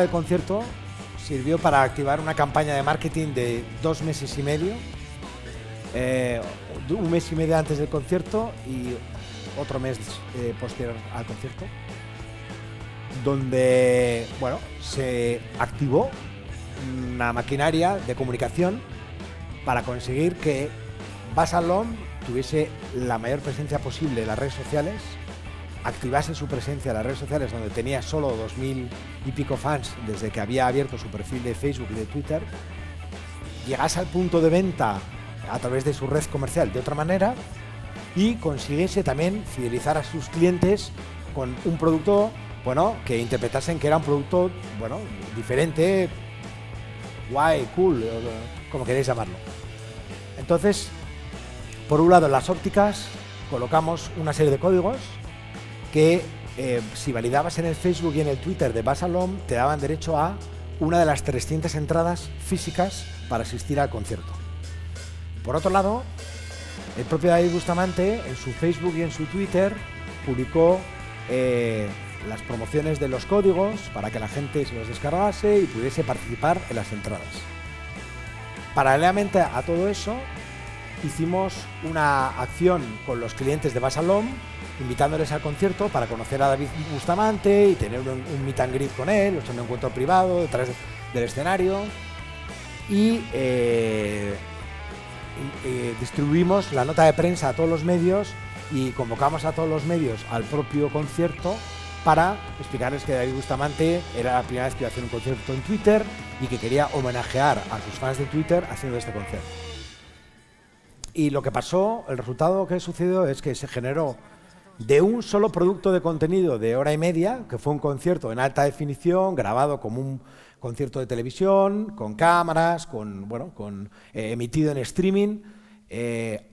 del concierto sirvió para activar una campaña de marketing de dos meses y medio, eh, un mes y medio antes del concierto y otro mes eh, posterior al concierto, donde bueno, se activó una maquinaria de comunicación para conseguir que Basalom tuviese la mayor presencia posible en las redes sociales, activase su presencia en las redes sociales donde tenía solo 2.000 y pico fans desde que había abierto su perfil de Facebook y de Twitter, llegase al punto de venta a través de su red comercial de otra manera y consiguiese también fidelizar a sus clientes con un producto bueno, que interpretasen que era un producto bueno, diferente, guay, cool, como queréis llamarlo. Entonces, por un lado, en las ópticas colocamos una serie de códigos que eh, si validabas en el Facebook y en el Twitter de Basalom te daban derecho a una de las 300 entradas físicas para asistir al concierto. Por otro lado, el propio David Bustamante en su Facebook y en su Twitter publicó eh, las promociones de los códigos para que la gente se los descargase y pudiese participar en las entradas. Paralelamente a todo eso, hicimos una acción con los clientes de Basalom, invitándoles al concierto para conocer a David Bustamante y tener un, meet and greet con él, un encuentro privado detrás del escenario. Y eh, eh, distribuimos la nota de prensa a todos los medios y convocamos a todos los medios al propio concierto para explicarles que David Bustamante era la primera vez que iba a hacer un concierto en Twitter y que quería homenajear a sus fans de Twitter haciendo este concierto. Y lo que pasó, el resultado que sucedió es que se generó de un solo producto de contenido de hora y media, que fue un concierto en alta definición, grabado como un concierto de televisión, con cámaras, con, bueno, con, eh, emitido en streaming, eh,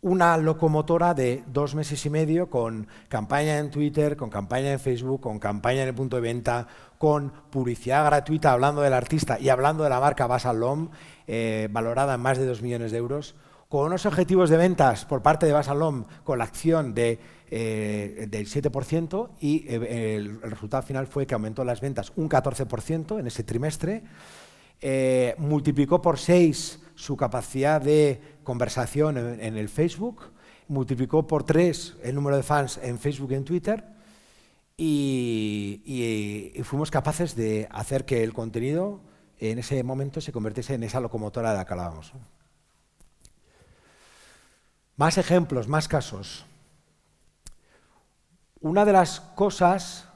una locomotora de dos meses y medio con campaña en Twitter, con campaña en Facebook, con campaña en el punto de venta, con publicidad gratuita hablando del artista y hablando de la marca Basalom, eh, valorada en más de dos millones de euros, con unos objetivos de ventas por parte de Basalom con la acción eh, del 7% y eh, el, resultado final fue que aumentó las ventas un 14% en ese trimestre, multiplicó por 6 su capacidad de conversación en, el Facebook, multiplicó por tres el número de fans en Facebook y en Twitter y, fuimos capaces de hacer que el contenido en ese momento se convirtiese en esa locomotora de la que hablábamos. Más ejemplos, más casos. Una de las cosas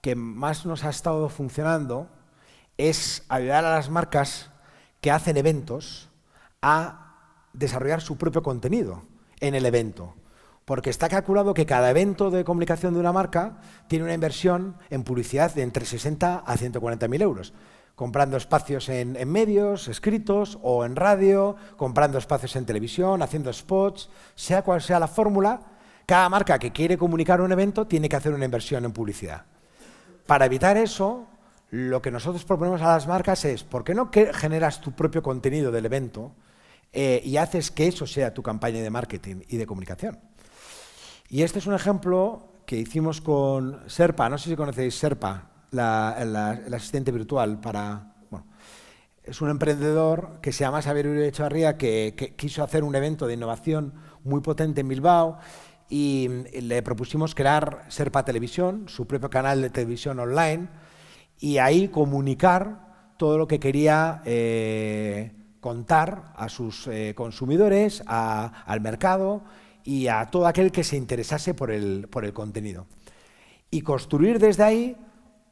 que más nos ha estado funcionando es ayudar a las marcas que hacen eventos a desarrollar su propio contenido en el evento. Porque está calculado que cada evento de comunicación de una marca tiene una inversión en publicidad de entre 60 a 140 mil euros. Comprando espacios en, medios, escritos o en radio, comprando espacios en televisión, haciendo spots, sea cual sea la fórmula, cada marca que quiere comunicar un evento tiene que hacer una inversión en publicidad. Para evitar eso, lo que nosotros proponemos a las marcas es, ¿por qué no generas tu propio contenido del evento? Eh, y haces que eso sea tu campaña de marketing y de comunicación. Y este es un ejemplo que hicimos con Serpa, no sé si conocéis Serpa, la, el asistente virtual para... Bueno, es un emprendedor que se llama Xavier Uribe Echevarría que, quiso hacer un evento de innovación muy potente en Bilbao y le propusimos crear Serpa Televisión, su propio canal de televisión online, y ahí comunicar todo lo que quería eh, contar a sus eh, consumidores, al mercado y a todo aquel que se interesase por el, por el contenido. Y construir desde ahí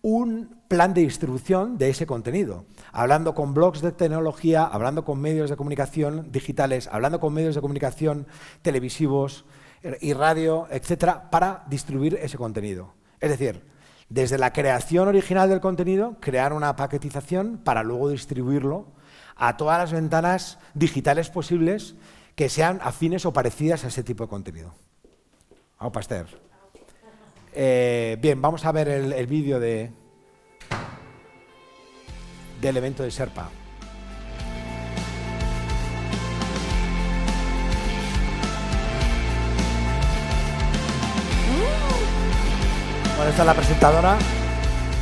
un plan de distribución de ese contenido, hablando con blogs de tecnología, hablando con medios de comunicación digitales, hablando con medios de comunicación televisivos eh, y radio, etcétera, para distribuir ese contenido. Es decir, desde la creación original del contenido, crear una paquetización para luego distribuirlo a todas las ventanas digitales posibles que sean afines o parecidas a ese tipo de contenido. Eh, bien, vamos a ver el, vídeo de, del evento de Serpa. Bueno, esta es la presentadora.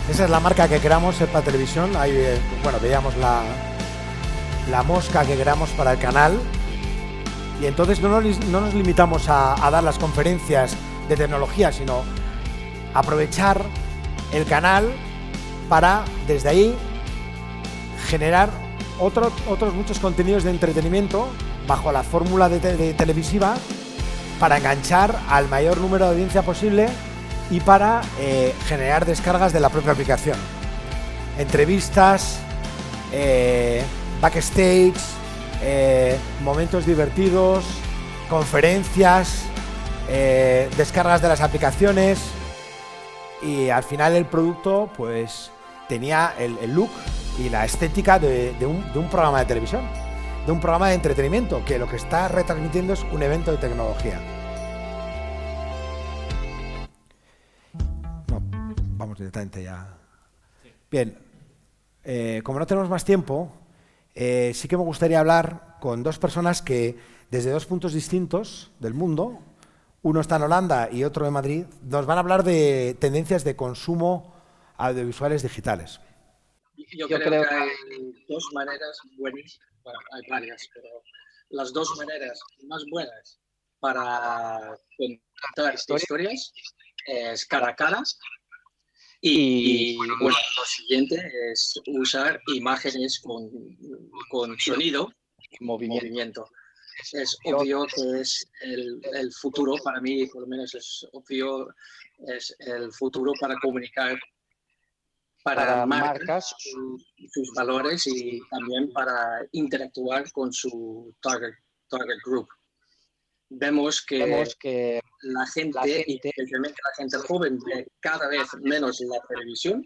Esa es la marca que queramos ser para televisión. Ahí, eh, bueno, veíamos la, la mosca que queramos para el canal. Y entonces no nos, no nos limitamos a, dar las conferencias de tecnología, sino aprovechar el canal para desde ahí generar otro, otros muchos contenidos de entretenimiento bajo la fórmula de, televisiva para enganchar al mayor número de audiencia posible y para eh, generar descargas de la propia aplicación. Entrevistas, eh, backstage, eh, momentos divertidos, conferencias, descargas de las aplicaciones y al final el producto pues tenía el, look y la estética de, un, programa de televisión, de un programa de entretenimiento que lo que está retransmitiendo es un evento de tecnología. vamos directamente ya. Bien, eh, como no tenemos más tiempo, eh, sí que me gustaría hablar con dos personas que desde dos puntos distintos del mundo, uno está en Holanda y otro en Madrid, nos van a hablar de tendencias de consumo audiovisuales digitales. Yo, Yo creo, que hay dos maneras buenas, bueno, hay varias, pero las dos maneras más buenas para contar historias es cara a cara y bueno, lo siguiente es usar imágenes con, con sonido y movimiento. Es obvio que es el, el, futuro, para mí por lo menos es obvio, es el futuro para comunicar para, para marcas sus, sus valores y también para interactuar con su target, target group vemos que, vemos que la, gente, la gente, y especialmente la gente joven, ve cada vez menos la televisión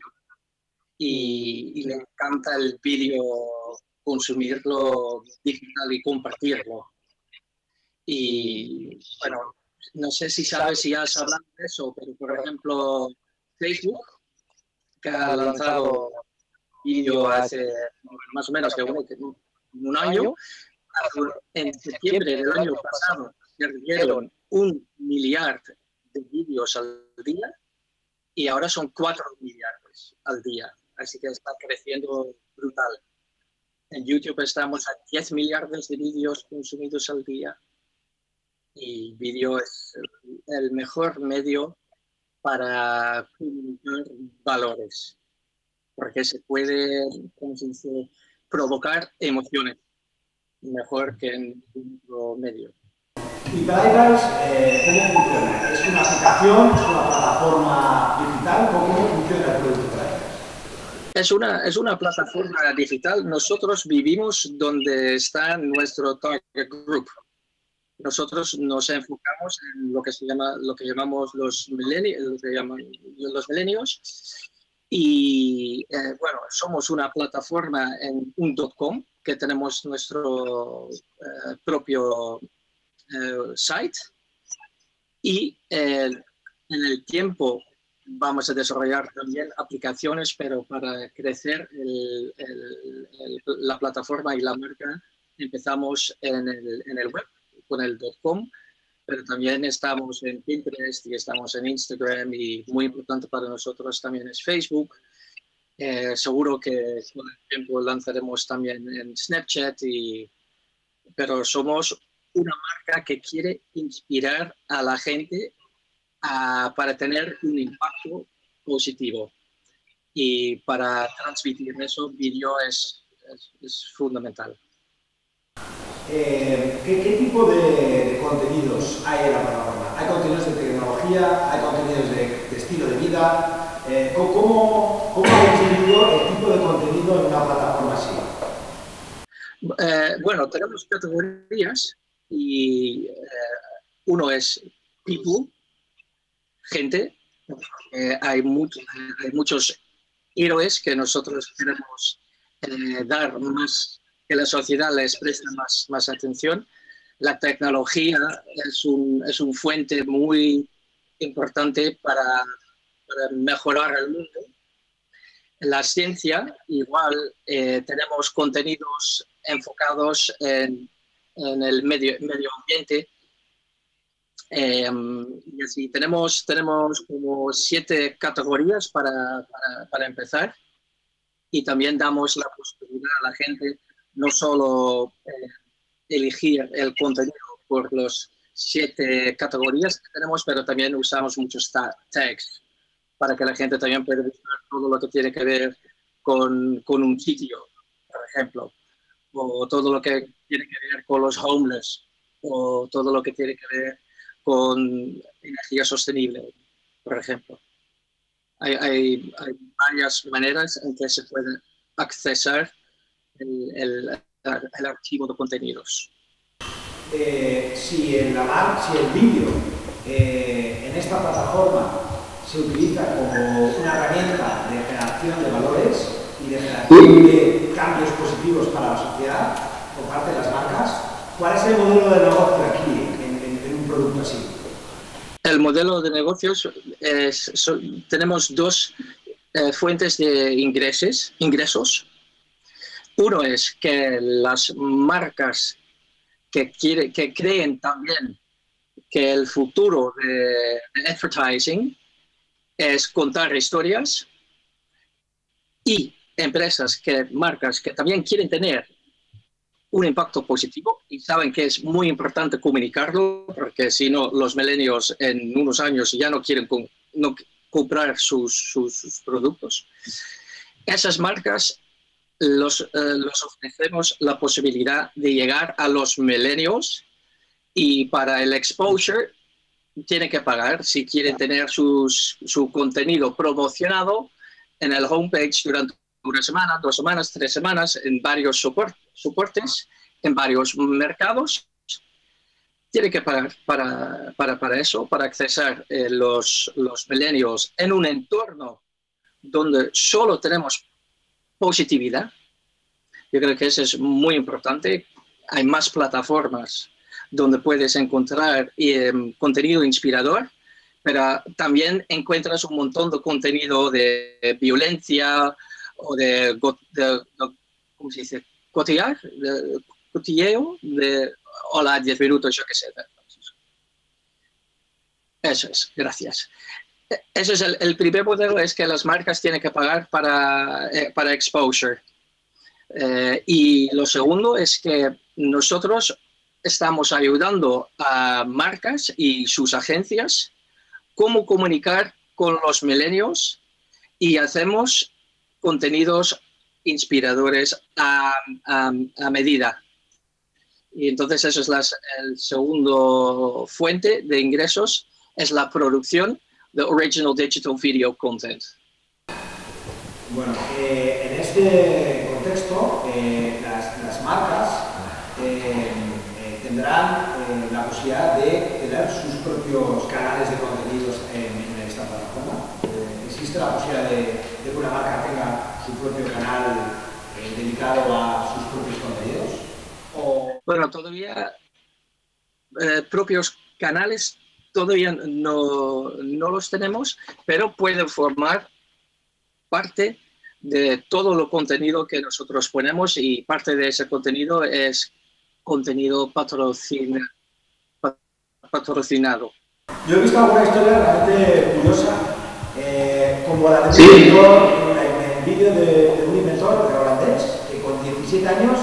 y, y le encanta el vídeo, consumirlo digital y compartirlo. Y bueno, no sé si sabes si has hablado de eso, pero por ejemplo, Facebook, que ha lanzado vídeo hace más o menos que un, un año, en septiembre del año pasado perdieron un millar de vídeos al día y ahora son cuatro millardos al día. Así que está creciendo brutal. En YouTube estamos a 10 millardos de vídeos consumidos al día y vídeo es el mejor medio para comunicar valores, porque se puede, ¿cómo se dice?, provocar emociones mejor que en otro medio. ¿Y Drivers eh, cómo funciona? ¿Es una aplicación? ¿Es una plataforma digital? ¿Cómo funciona el producto Drivers? Es una, es una plataforma digital. Nosotros vivimos donde está nuestro target group. Nosotros nos enfocamos en lo que, se llama, lo que llamamos los, llaman los milenios. Y eh, bueno, somos una plataforma en un .com que tenemos nuestro eh, propio eh, site y en el tiempo vamos a desarrollar también aplicaciones, pero para crecer el, el, la plataforma y la marca empezamos en el, en el web con el .com, pero también estamos en Pinterest y estamos en Instagram y muy importante para nosotros también es Facebook. Eh, seguro que con el tiempo lanzaremos también en Snapchat, y, pero somos una marca que quiere inspirar a la gente para tener un impacto positivo. Y para transmitir eso, vídeo es, es, fundamental. Eh, ¿qué, ¿qué, tipo de, de, contenidos hay en la plataforma? ¿Hay contenidos de tecnología? ¿Hay contenidos de, de estilo de vida? Eh, ¿Cómo, cómo habéis dividido el tipo de contenido en una plataforma así? Eh, bueno, tenemos categorías y eh, uno es people, gente. Eh, hay, mucho, hay, muchos héroes que nosotros queremos eh, dar más, que la sociedad les preste más, más atención. La tecnología es un, es fuente muy importante para, para mejorar el mundo. La ciencia, igual, eh, tenemos contenidos enfocados en en el medio, medio ambiente Em, y así, tenemos, tenemos como siete categorías para, para, empezar y también damos la posibilidad a la gente no solo eh, elegir el contenido por los siete categorías que tenemos, pero también usamos muchos tags para que la gente también pueda buscar todo lo que tiene que ver con, con un sitio, por ejemplo, o todo lo que tiene que ver con los homeless, o todo lo que tiene que ver con energía sostenible, por ejemplo. Hay, hay, varias maneras en que se puede accesar el, el, el archivo de contenidos. Eh, si, en la, si el vídeo eh, en esta plataforma se utiliza como una herramienta de generación de valores y de generación de cambios positivos para la sociedad por parte de las marcas, ¿cuál es el modelo de negocio aquí producto así? El modelo de negocios es, tenemos dos eh, fuentes de ingresos, ingresos. Uno es que las marcas que, quiere, que creen también que el futuro de, de advertising es contar historias y empresas que marcas que también quieren tener un impacto positivo y saben que es muy importante comunicarlo porque si no los milenios en unos años ya no quieren no comprar sus, sus, productos. Esas marcas los, eh, los, ofrecemos la posibilidad de llegar a los milenios y para el exposure tienen que pagar si quieren tener sus, su contenido promocionado en el homepage durante una semana, dos semanas, tres semanas en varios soportes, en varios mercados. Tiene que pagar para, para, para eso, para accesar eh, los, los milenios en un entorno donde solo tenemos positividad. Yo creo que eso es muy importante. Hay más plataformas donde puedes encontrar eh, contenido inspirador, pero también encuentras un montón de contenido de violencia, o de, ¿cómo se dice? Cotillar, de, cotilleo, de hola, 10 minutos, yo qué sé. Eso es, gracias. Eso es el, primer modelo, es que las marcas tienen que pagar para, eh, para exposure. Eh, y lo segundo es que nosotros estamos ayudando a marcas y sus agencias cómo comunicar con los milenios y hacemos contenidos inspiradores a, medida. Y entonces eso es la el segundo fuente de ingresos, es la producción de original digital video content. Bueno, eh, en este contexto, eh, las, marcas eh, tendrán la posibilidad de tener sus propios canales de contenidos en, en esta plataforma. existe la posibilidad de que una marca tenga su propio canal eh, dedicado a sus propios contenidos? O... Bueno, todavía eh, propios canales todavía no, no los tenemos, pero pueden formar parte de todo lo contenido que nosotros ponemos y parte de ese contenido es contenido patrocina, patrocinado. Yo he visto alguna historia realmente curiosa como la de sí. el vídeo de, un inventor holandés que con 17 años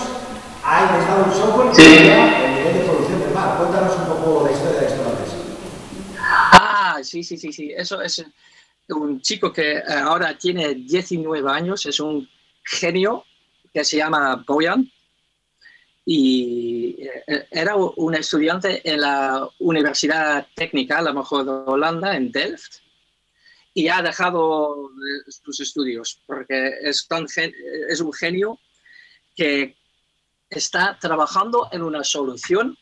ha inventado un software que sí. el nivel de producción del mar. Cuéntanos un poco la historia de esto antes. Ah, sí, sí, sí, sí. Eso es un chico que eh, ahora tiene 19 años, es un genio que se llama Boyan y eh, era un estudiante en la Universidad Técnica, a lo mejor de Holanda, en Delft y ha dejado sus estudios porque es, tan es un genio que está trabajando en una solución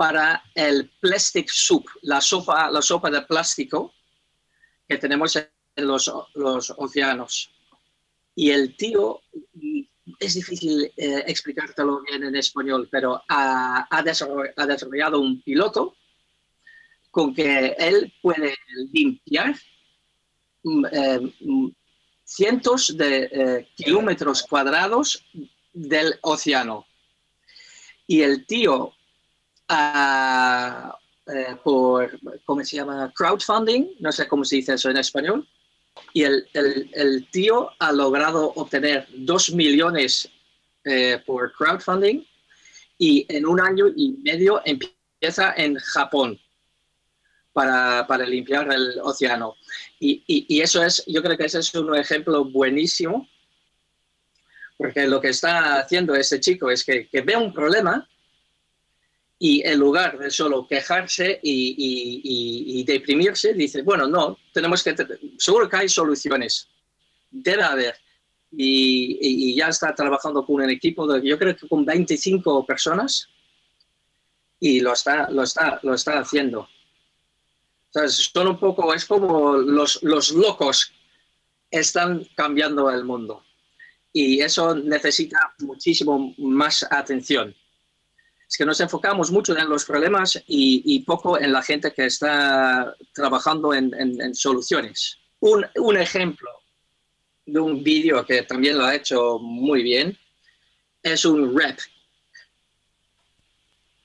para el plastic soup, la sopa, la sopa de plástico que tenemos en los, los océanos. Y el tío, es difícil eh, explicártelo bien en español, pero ha, ha, desarrollado, un piloto con que él puede limpiar Mm, eh, cientos de eh, kilómetros cuadrados del océano. Y el tío, ah, eh, por, ¿cómo se llama? Crowdfunding, no sé cómo se dice eso en español. Y el, el, tío ha logrado obtener dos millones eh, por crowdfunding y en un año y medio empieza en Japón para, para limpiar el océano. Y, y, eso es, yo creo que ese es un ejemplo buenísimo, porque lo que está haciendo ese chico es que, que ve un problema y en lugar de solo quejarse y, deprimirse, dice, bueno, no, tenemos que, seguro que hay soluciones, debe haber. Y, ya está trabajando con un equipo de, yo creo que con 25 personas y lo está, lo está, lo está haciendo. son un poco, es como los, los locos están cambiando el mundo y eso necesita muchísimo más atención es que nos enfocamos mucho en los problemas y, poco en la gente que está trabajando en, soluciones. Un, un, ejemplo de un vídeo que también lo ha hecho muy bien es un rap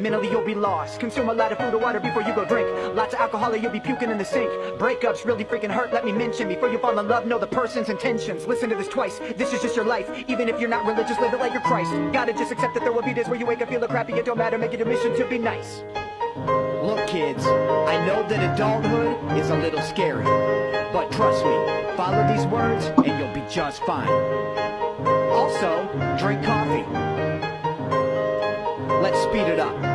mentally you'll be lost. Consume a lot of food or water before you go drink. Lots of alcohol or you'll be puking in the sink. Breakups really freaking hurt, let me mention. Before you fall in love, know the person's intentions. Listen to this twice, this is just your life. Even if you're not religious, live it like you're Christ. Gotta just accept that there will be days where you wake up feeling crappy It don't matter, make it a mission to be nice. Look kids, I know that adulthood is a little scary. But trust me, follow these words and you'll be just fine. Also, drink coffee. Let's speed it up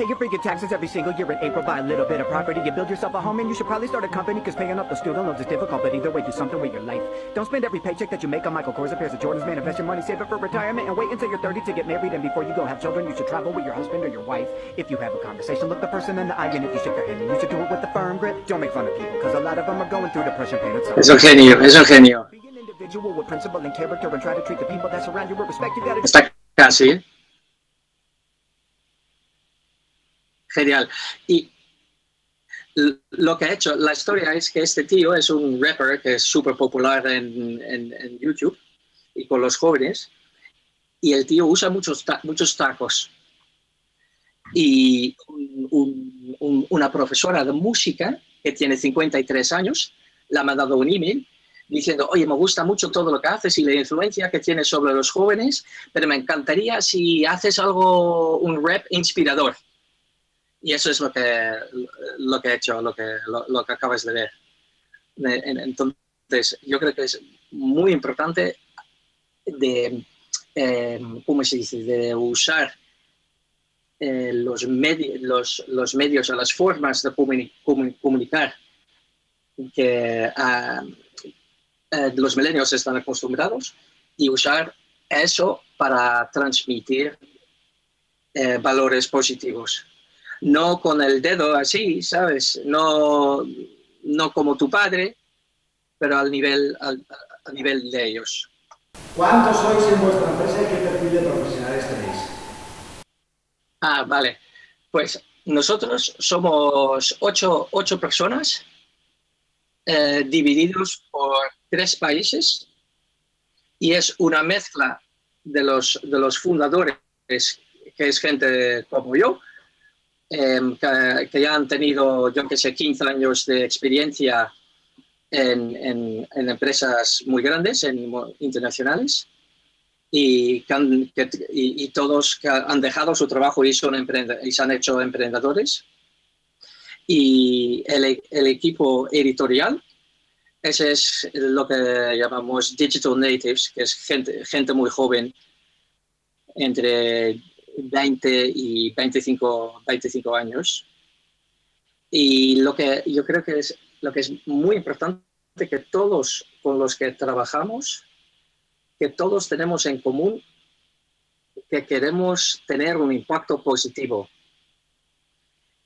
Pay your freaking taxes every single year in April. Buy a little bit of property. You build yourself a home and you should probably start a company because paying off the student loans is difficult. But either way, do something with your life. Don't spend every paycheck that you make on Michael Kors, a pair of Jordans, man. Invest your money, save it for retirement, and wait until you're 30 to get married. And before you go have children, you should travel with your husband or your wife. If you have a conversation, look the person in the eye, and if you shake their hand, you should do it with a firm grip. Don't make fun of people because a lot of them are going through depression, pain, and suffering. Es un genio, es un genio. Be an individual with principle and character and try to treat the people that surround you with respect. You gotta. Está casi. Genial. Y lo que ha hecho, la historia es que este tío es un rapper que es súper popular en, en, YouTube y con los jóvenes. Y el tío usa muchos, muchos tacos. Y una profesora de música que tiene 53 años le ha mandado un email diciendo, oye, me gusta mucho todo lo que haces y la influencia que tienes sobre los jóvenes, pero me encantaría si haces algo, un rap inspirador. Y eso es lo que, lo que he hecho, lo que, lo, que acabas de ver. Entonces, yo creo que es muy importante de, eh, ¿cómo se dice?, de usar eh, los, los, los, medios o las formas de comunicar que eh, los milenios están acostumbrados y usar eso para transmitir valores positivos no con el dedo así, ¿sabes? No, no como tu padre, pero al nivel, al, nivel de ellos. ¿Cuántos sois en vuestra empresa y qué perfil de profesionales tenéis? Ah, vale. Pues nosotros somos ocho, ocho personas eh, divididos por tres países y es una mezcla de los, de los fundadores, que es gente como yo, Em, que, ya han tenido, yo que sé, 15 años de experiencia en, en, empresas muy grandes, en, internacionales, y, y, todos que han dejado su trabajo y, son y se han hecho emprendedores. Y el, el equipo editorial, ese es lo que llamamos digital natives, que es gente, gente muy joven, entre 20 y 25, 25 años. Y lo que yo creo que es, lo que es muy importante que todos con los que trabajamos, que todos tenemos en común que queremos tener un impacto positivo.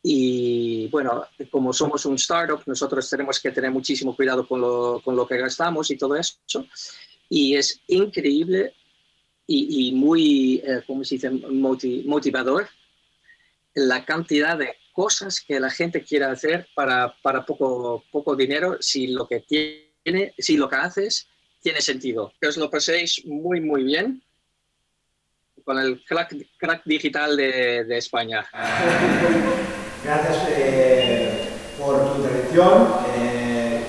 Y bueno, como somos un startup, nosotros tenemos que tener muchísimo cuidado con lo, con lo que gastamos y todo eso. Y es increíble y, y muy, eh, ¿cómo se dice?, motivador la cantidad de cosas que la gente quiere hacer para, para poco, poco dinero si lo que tiene, si lo que haces tiene sentido. Que os lo paséis muy, muy bien con el crack, crack digital de, de España. Gracias eh, por tu intervención. Eh,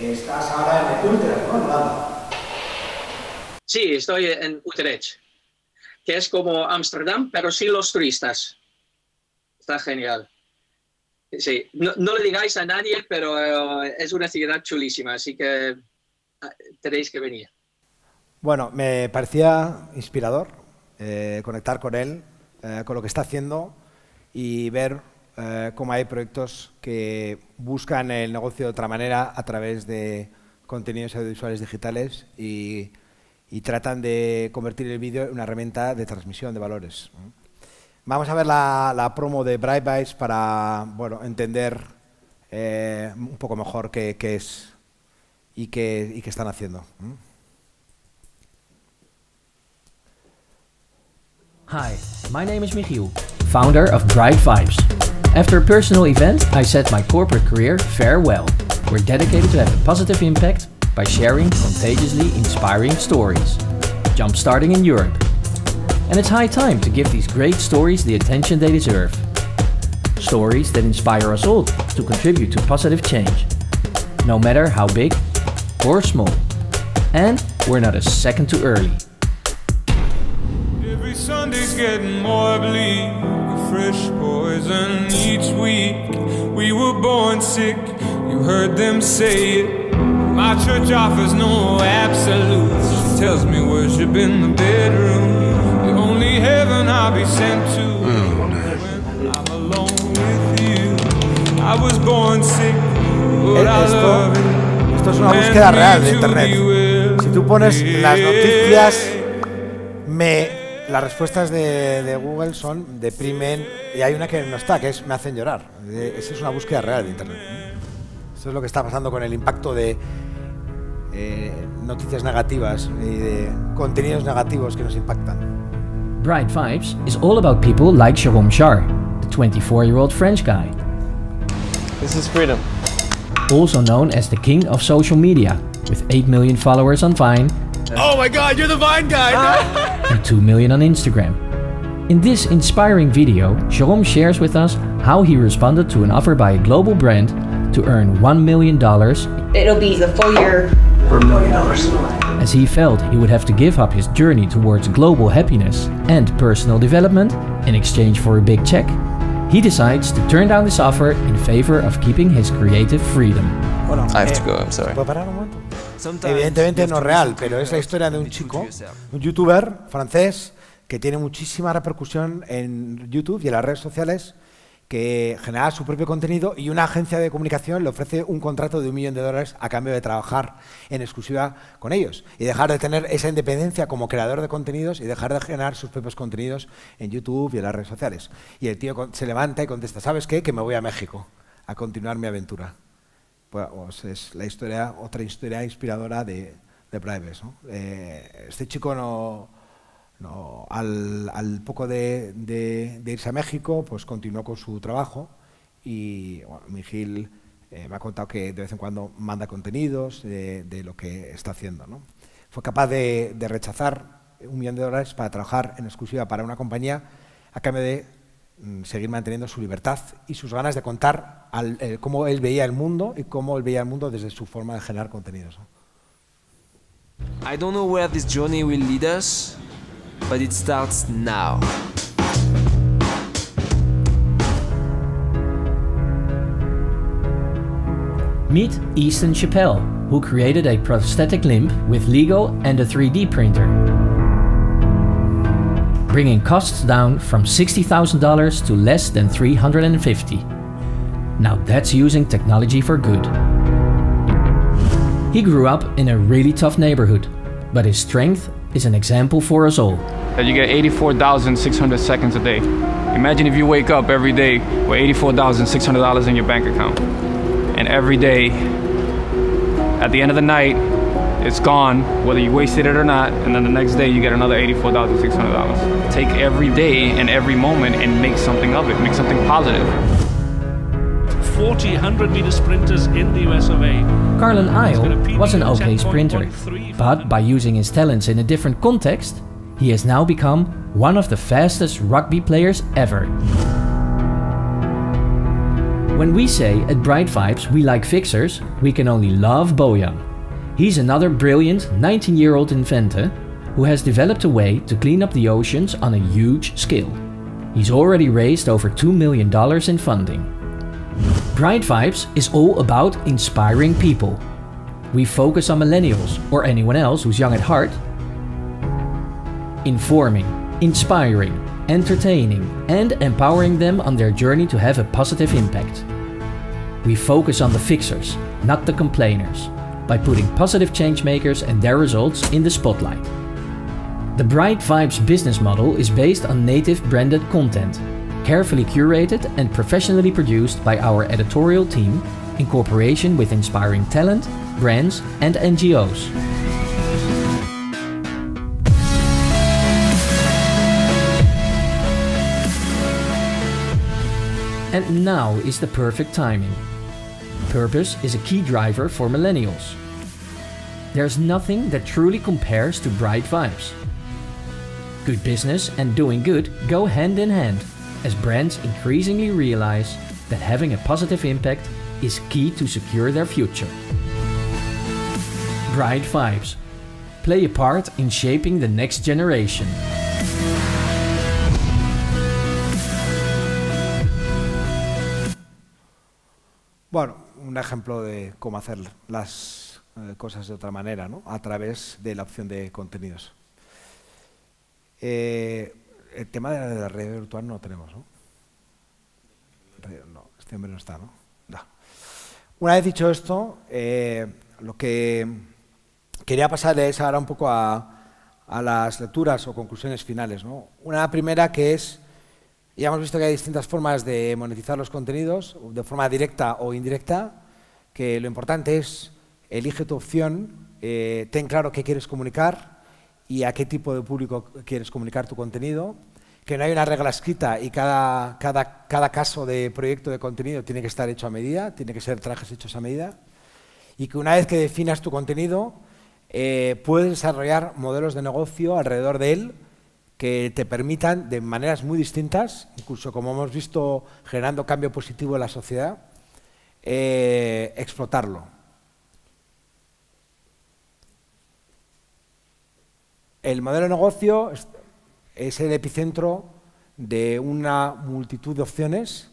estás ahora en Utrecht, ¿no? Sí, estoy en Utrecht, que es como Ámsterdam, pero sin los turistas. Está genial. Sí, no, no le digáis a nadie, pero eh, es una ciudad chulísima, así que ah, tenéis que venir. Bueno, me parecía inspirador eh, conectar con él, eh, con lo que está haciendo y ver cómo hay proyectos que buscan el negocio de otra manera a través de contenidos audiovisuales digitales y, y tratan de convertir el vídeo en una herramienta de transmisión de valores. Vamos a ver la, promo de Bright Bytes para bueno, entender eh, un poco mejor qué, es y qué, están haciendo. Hi, my name is Michiel, founder of Bright Vibes. After a personal event, I said my corporate career farewell. We're dedicated to have a positive impact by sharing contagiously inspiring stories, jumpstarting in Europe. And it's high time to give these great stories the attention they deserve. Stories that inspire us all to contribute to positive change, no matter how big or small. And we're not a second too early. Every Sunday's getting more bleak, fresh poison each week. We were born sick, you heard them say it. My church offers no absolutes. She tells me worship in the bedroom. The only heaven I'll be sent to when I'm alone with you. I was born sick, but I Esto, love it. esto es una búsqueda real de Internet. Si tú pones las noticias, me. me, las respuestas de, de Google son deprimen y hay una que no está, que es me hacen llorar. Eh, Esa es una búsqueda real de Internet. Eso es lo que está pasando con el impacto de eh, noticias negativas y de contenidos negativos que nos impactan. Bright Vibes is all about people like Jérôme Char, the 24 year old French guy, This is freedom. also known as the king of social media, with 8 million followers on Vine Oh my god, you're the Vine guy! and 2 million on Instagram. In this inspiring video, Jérôme shares with us how he responded to an offer by a global brand to earn $1 million It'll be the full year for a million dollars. as he felt he would have to give up his journey towards global happiness and personal development in exchange for a big check. He decides to turn down this offer in favor of keeping his creative freedom. I have eh, to go, I'm sorry. ¿Puedo parar un momento? Evidentemente no es real, pero es la historia de un chico, un youtuber francés que tiene muchísima repercusión en YouTube y en las redes sociales, que genera su propio contenido y una agencia de comunicación le ofrece un contrato de un millón de dólares a cambio de trabajar en exclusiva con ellos y dejar de tener esa independencia como creador de contenidos y dejar de generar sus propios contenidos en YouTube y en las redes sociales. Y el tío se levanta y contesta, ¿sabes qué? Que me voy a México a continuar mi aventura. Pues es la historia, otra historia inspiradora de, de. ¿no? Eh, este chico no, no- al, al poco de, de- de irse a México, pues continuó con su trabajo y bueno, Miguel eh, me ha contado que de vez en cuando manda contenidos de, de lo que está haciendo. ¿no? Fue capaz de, rechazar un millón de dólares para trabajar en exclusiva para una compañía a cambio de mm, seguir manteniendo su libertad y sus ganas de contar al- cómo él veía el mundo y cómo él veía el mundo desde su forma de generar contenidos. ¿no? I don't know where this journey will lead us, but it starts now. Meet Easton Chappelle, who created a prosthetic limb with Lego and a 3D printer. Bringing costs down from $60,000 to less than $350. Now that's using technology for good. He grew up in a really tough neighborhood, but his strength is an example for us all. that you get 84,600 seconds a day. Imagine if you wake up every day with $84,600 in your bank account. And every day, at the end of the night, it's gone, whether you wasted it or not, and then the next day you get another $84,600. Take every day and every moment and make something of it, make something positive. 40 100 meter sprinters in the US of A. Carlin Isle was an okay sprinter, but by using his talents in a different context, he has now become one of the fastest rugby players ever. When we say at Bright Vibes we like fixers, we can only love Bojan. He's another brilliant 19 year old inventor who has developed a way to clean up the oceans on a huge scale. He's already raised over $2 million in funding. Bright Vibes is all about inspiring people. We focus on millennials or anyone else who's young at heart. Informing, inspiring, entertaining, and empowering them on their journey to have a positive impact. We focus on the fixers, not the complainers, by putting positive changemakers and their results in the spotlight. The Bright Vibes business model is based on native branded content carefully curated and professionally produced by our editorial team in cooperation with inspiring talent, brands and NGOs. And now is the perfect timing. Purpose is a key driver for millennials. There's nothing that truly compares to bright vibes. Good business and doing good go hand in hand as brands increasingly realize that having a positive impact is key to secure their future. Bright Vibes. Play a part in shaping the next generation. Bueno, un ejemplo de cómo hacer las eh, cosas de otra manera, ¿no? a través de la opción de contenidos. Eh, el tema de la, red virtual no lo tenemos, ¿no? No, este hombre no está, ¿no? Una vez dicho esto, eh, lo que quería pasar es ahora un poco a, las lecturas o conclusiones finales. Una primera que es, ya hemos visto que hay distintas formas de monetizar los contenidos, de forma directa o indirecta, que lo importante es, elige tu opción, eh, ten claro qué quieres comunicar, y a qué tipo de público quieres comunicar tu contenido, que no hay una regla escrita y cada, cada, cada caso de proyecto de contenido tiene que estar hecho a medida, tiene que ser trajes hechos a medida, y que una vez que definas tu contenido, eh, puedes desarrollar modelos de negocio alrededor de él que te permitan, de maneras muy distintas, incluso como hemos visto generando cambio positivo en la sociedad, eh, explotarlo. El modelo de negocio es el epicentro de una multitud de opciones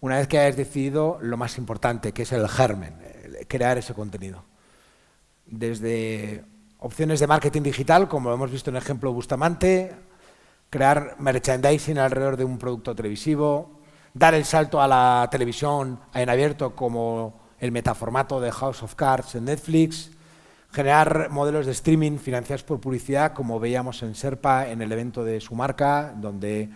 una vez que hayas decidido lo más importante, que es el germen, crear ese contenido. Desde opciones de marketing digital, como hemos visto en el ejemplo Bustamante, crear merchandising alrededor de un producto televisivo, dar el salto a la televisión en abierto como el metaformato de House of Cards en Netflix, generar modelos de streaming financiados por publicidad, como veíamos en Serpa en el evento de su marca, donde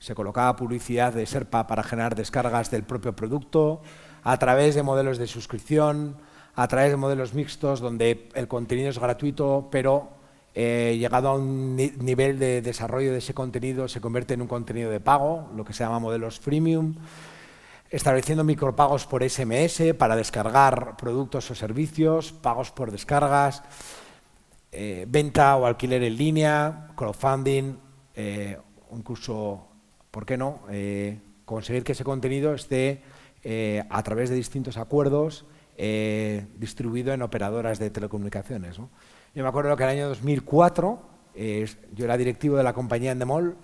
se colocaba publicidad de Serpa para generar descargas del propio producto, a través de modelos de suscripción, a través de modelos mixtos donde el contenido es gratuito, pero eh, llegado a un nivel de desarrollo de ese contenido se convierte en un contenido de pago, lo que se llama modelos freemium estableciendo micropagos por SMS para descargar productos o servicios, pagos por descargas, eh, venta o alquiler en línea, crowdfunding, eh, incluso, ¿por qué no?, eh, conseguir que ese contenido esté a través de distintos acuerdos distribuido en operadoras de telecomunicaciones. Yo me acuerdo que en el año 2004 yo era directivo de la compañía Endemol,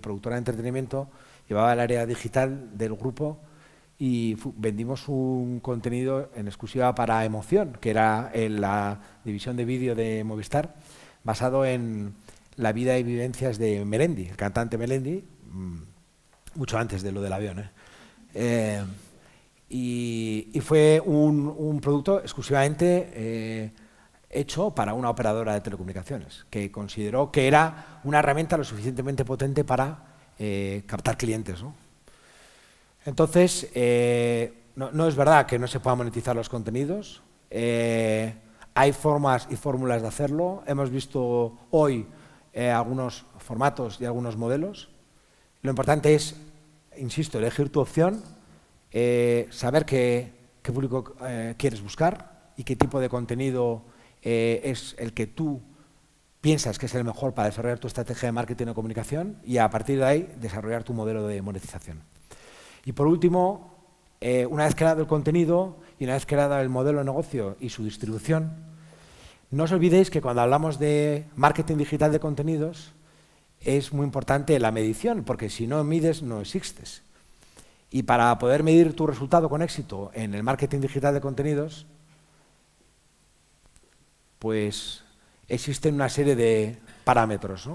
productora de entretenimiento, llevaba el área digital del grupo y vendimos un contenido en exclusiva para Emoción, que era en la división de vídeo de Movistar, basado en la vida y vivencias de Melendi, el cantante Melendi, mm, mucho antes de lo del avión. ¿eh? Eh, y, fue un, producto exclusivamente eh, hecho para una operadora de telecomunicaciones, que consideró que era una herramienta lo suficientemente potente para eh, captar clientes. Entonces, eh, no, es verdad que no se puedan monetizar los contenidos. Eh, hay formas y fórmulas de hacerlo. Hemos visto hoy algunos formatos y algunos modelos. Lo importante es, insisto, elegir tu opción, saber qué, qué público quieres buscar y qué tipo de contenido eh, es el que tú piensas que es el mejor para desarrollar tu estrategia de marketing o comunicación y a partir de ahí desarrollar tu modelo de monetización. Y por último, eh, una vez creado el contenido y una vez creado el modelo de negocio y su distribución, no os olvidéis que cuando hablamos de marketing digital de contenidos es muy importante la medición, porque si no mides no existes. Y para poder medir tu resultado con éxito en el marketing digital de contenidos, pues existen una serie de parámetros.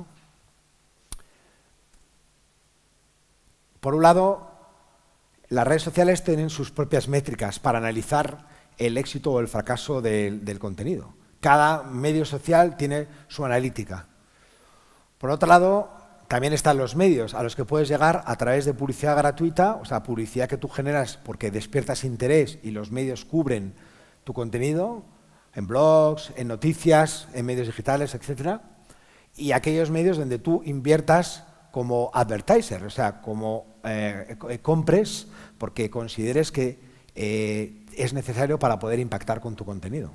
Por un lado, las redes sociales tienen sus propias métricas para analizar el éxito o el fracaso del, contenido. Cada medio social tiene su analítica. Por otro lado, también están los medios a los que puedes llegar a través de publicidad gratuita, o sea, publicidad que tú generas porque despiertas interés y los medios cubren tu contenido, en blogs, en noticias, en medios digitales, etc. Y aquellos medios donde tú inviertas como advertiser, o sea, como eh, eh, compres porque consideres que eh, es necesario para poder impactar con tu contenido.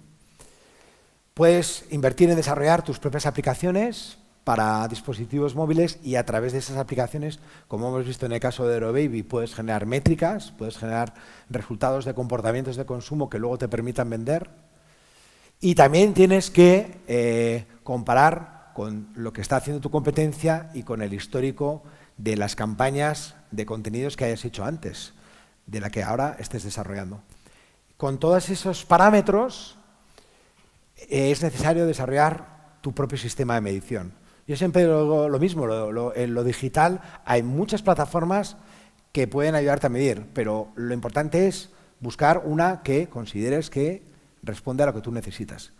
Puedes invertir en desarrollar tus propias aplicaciones para dispositivos móviles y a través de esas aplicaciones, como hemos visto en el caso de Aerobaby, puedes generar métricas, puedes generar resultados de comportamientos de consumo que luego te permitan vender y también tienes que eh, comparar con lo que está haciendo tu competencia y con el histórico de las campañas de contenidos que hayas hecho antes, de la que ahora estés desarrollando. Con todos esos parámetros eh, es necesario desarrollar tu propio sistema de medición. Yo siempre digo lo mismo, en lo digital hay muchas plataformas que pueden ayudarte a medir, pero lo importante es buscar una que consideres que responde a lo que tú necesitas.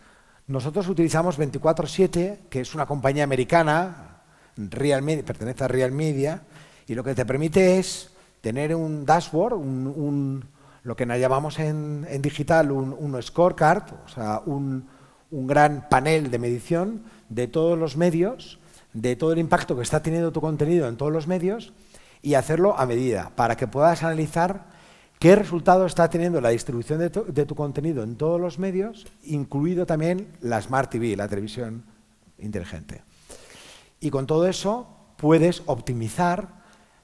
Nosotros utilizamos 24-7, que es una compañía americana, Real Media, pertenece a Real Media, y lo que te permite es tener un dashboard, un, lo que llamamos en, digital un, scorecard, o sea, un, gran panel de medición de todos los medios, de todo el impacto que está teniendo tu contenido en todos los medios, y hacerlo a medida, para que puedas analizar ¿Qué resultado está teniendo la distribución de tu, contenido en todos los medios, incluido también la Smart TV, la televisión inteligente? Y con todo eso puedes optimizar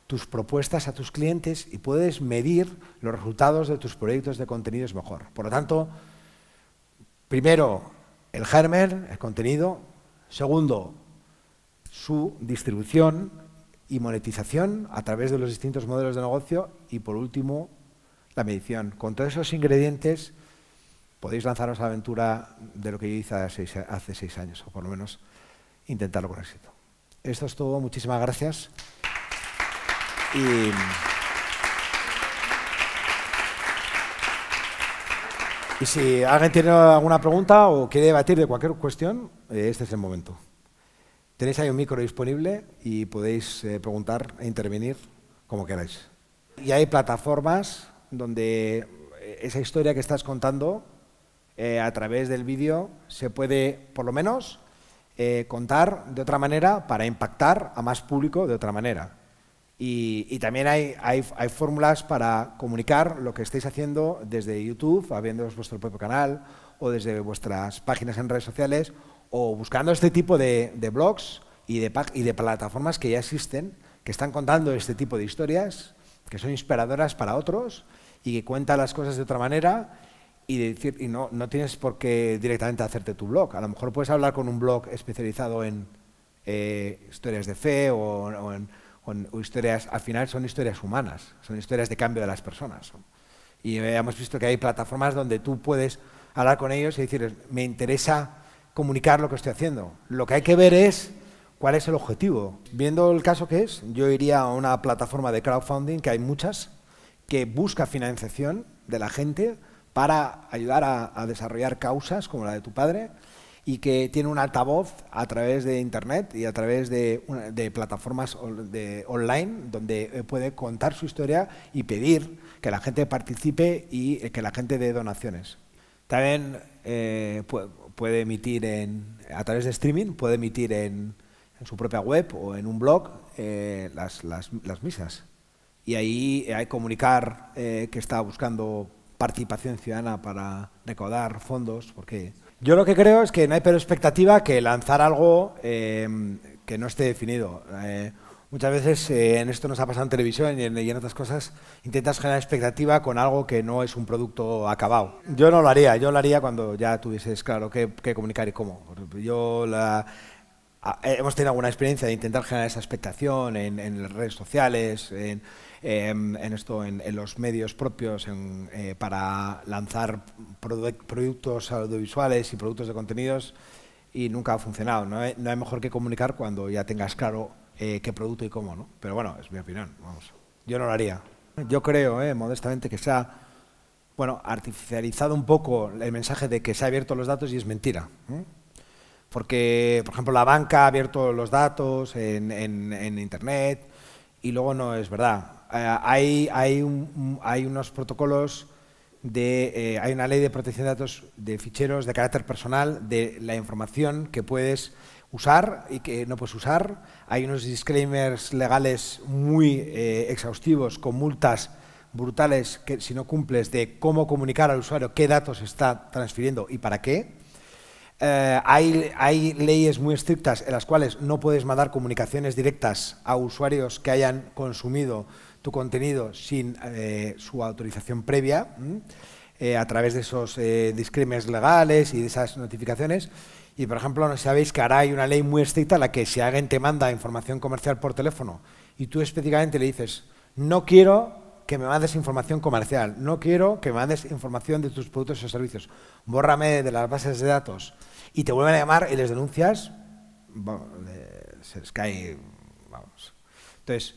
tus propuestas a tus clientes y puedes medir los resultados de tus proyectos de contenidos mejor. Por lo tanto, primero, el germen, el contenido. Segundo, su distribución y monetización a través de los distintos modelos de negocio. Y por último, la medición. Con todos esos ingredientes podéis lanzaros a la aventura de lo que yo hice hace seis, años, o por lo menos intentarlo con éxito. Esto es todo, muchísimas gracias. Y, si alguien tiene alguna pregunta o quiere debatir de cualquier cuestión, eh, este es el momento. Tenéis ahí un micro disponible y podéis eh, preguntar e intervenir como queráis. Y hay plataformas donde eh, esa historia que estás contando a través del vídeo se puede, por lo menos, contar de otra manera para impactar a más público de otra manera. Y, también hay, hay, fórmulas para comunicar lo que estáis haciendo desde YouTube, habiendo vuestro propio canal, o desde vuestras páginas en redes sociales, o buscando este tipo de, blogs y de, y de plataformas que ya existen, que están contando este tipo de historias, que son inspiradoras para otros y que cuenta las cosas de otra manera y, decir, y no, no tienes por qué directamente hacerte tu blog. A lo mejor puedes hablar con un blog especializado en eh, historias de fe o, en, al final son historias humanas, son historias de cambio de las personas. Y hemos visto que hay plataformas donde tú puedes hablar con ellos y decir, me interesa comunicar lo que estoy haciendo. Lo que hay que ver es cuál es el objetivo. Viendo el caso que es, yo iría a una plataforma de crowdfunding, que hay muchas, que busca financiación de la gente para ayudar a, desarrollar causas como la de tu padre y que tiene un altavoz a través de Internet y a través de, de plataformas de online donde eh, puede contar su historia y pedir que la gente participe y eh, que la gente dé donaciones. También eh, puede, emitir en, a través de streaming, puede emitir en, su propia web o en un blog las, misas. Y ahí hay comunicar que está buscando participación ciudadana para recaudar fondos, porque yo lo que creo es que no hay peor expectativa que lanzar algo eh, que no esté definido. Eh, muchas veces eh, en esto nos ha pasado en televisión y en, otras cosas, intentas generar expectativa con algo que no es un producto acabado. Yo no lo haría, yo lo haría cuando ya tuvieses claro qué, comunicar y cómo. Yo hemos tenido alguna experiencia de intentar generar esa expectación en, en las redes sociales, en, Em, en esto, en, los medios propios eh, para lanzar productos audiovisuales y productos de contenidos y nunca ha funcionado. No hay, mejor que comunicar cuando ya tengas claro eh, qué producto y cómo, ¿no? Pero bueno, es mi opinión, vamos. Yo no lo haría. Yo creo, eh, modestamente, que se ha bueno, artificializado un poco el mensaje de que se ha abierto los datos y es mentira. Porque, por ejemplo, la banca ha abierto los datos en, en Internet y luego no es verdad. Eh, hay, unos protocolos de, eh, hay una ley de protección de datos de ficheros de carácter personal de la información que puedes usar y que no puedes usar. Hay unos disclaimers legales muy eh, exhaustivos con multas brutales que si no cumples de cómo comunicar al usuario qué datos está transfiriendo y para qué. hay, leyes muy estrictas en las cuales no puedes mandar comunicaciones directas a usuarios que hayan consumido tu contenido sin eh, su autorización previa, eh, a través de esos eh, legales y de esas notificaciones. Y, por ejemplo, no sabéis que ahora hay una ley muy estricta en la que si alguien te manda información comercial por teléfono y tú específicamente le dices, no quiero que me mandes información comercial, no quiero que me mandes información de tus productos o servicios, bórrame de las bases de datos y te vuelven a llamar y les denuncias, se les cae, vamos. Entonces,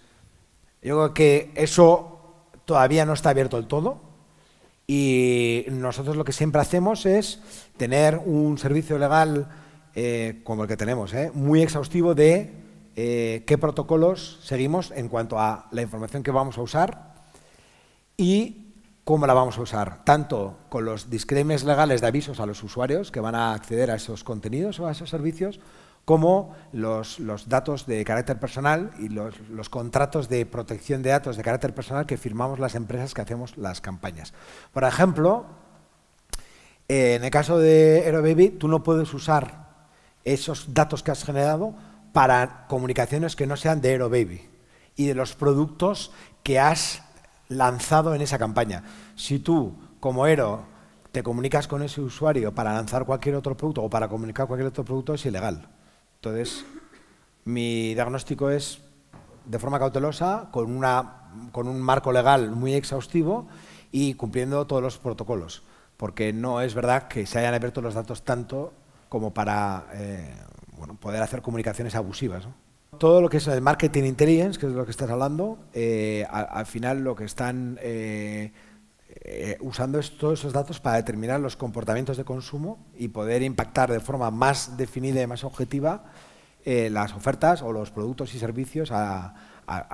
yo creo que eso todavía no está abierto del todo y nosotros lo que siempre hacemos es tener un servicio legal eh, como el que tenemos, eh, muy exhaustivo de eh, qué protocolos seguimos en cuanto a la información que vamos a usar y cómo la vamos a usar, tanto con los disclaimers legales de avisos a los usuarios que van a acceder a esos contenidos o a esos servicios, como los, datos de carácter personal y los, contratos de protección de datos de carácter personal que firmamos las empresas que hacemos las campañas. Por ejemplo, eh, en el caso de AeroBaby, tú no puedes usar esos datos que has generado para comunicaciones que no sean de AeroBaby y de los productos que has lanzado en esa campaña. Si tú, como Aero, te comunicas con ese usuario para lanzar cualquier otro producto o para comunicar cualquier otro producto, es ilegal. Entonces, mi diagnóstico es de forma cautelosa, con, una, con un marco legal muy exhaustivo y cumpliendo todos los protocolos, porque no es verdad que se hayan abierto los datos tanto como para eh, poder hacer comunicaciones abusivas. Todo lo que es el marketing intelligence, que es lo que estás hablando, eh, al, final lo que están eh, eh, usando todos esos datos para determinar los comportamientos de consumo y poder impactar de forma más definida y más objetiva eh, las ofertas o los productos y servicios a,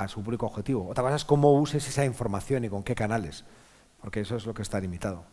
su público objetivo. Otra cosa es cómo uses esa información y con qué canales, porque eso es lo que está limitado.